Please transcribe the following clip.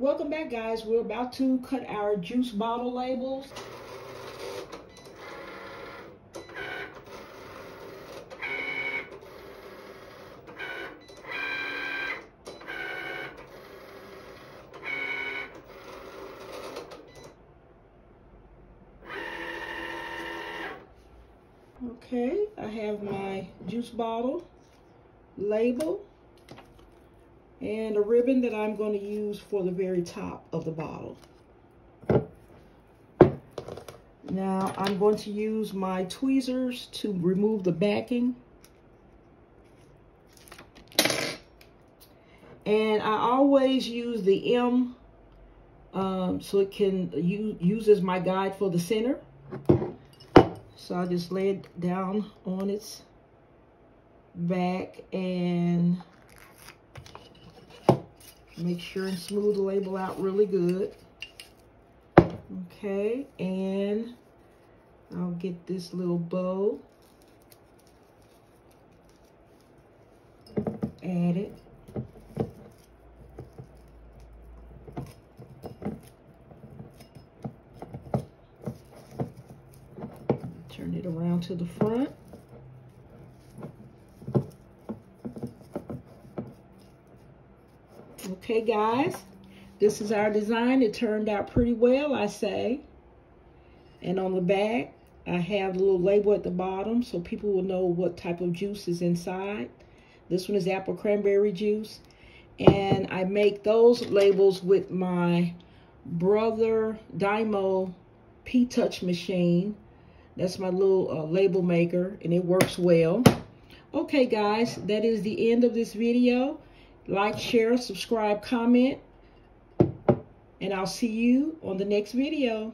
Welcome back guys. We're about to cut our juice bottle labels. Okay, I have my juice bottle label and a ribbon that I'm going to use for the very top of the bottle. Now I'm going to use my tweezers to remove the backing. And I always use the M um, so it can use, use as my guide for the center. So I just lay it down on its back and make sure and smooth the label out really good. Okay, and I'll get this little bow. Add it. Turn it around to the front. Okay, guys, this is our design. It turned out pretty well, I say. And on the back, I have a little label at the bottom so people will know what type of juice is inside. This one is apple cranberry juice. And I make those labels with my Brother Dymo P-Touch machine. That's my little uh, label maker, and it works well. Okay, guys, that is the end of this video. Like, share, subscribe, comment, and I'll see you on the next video.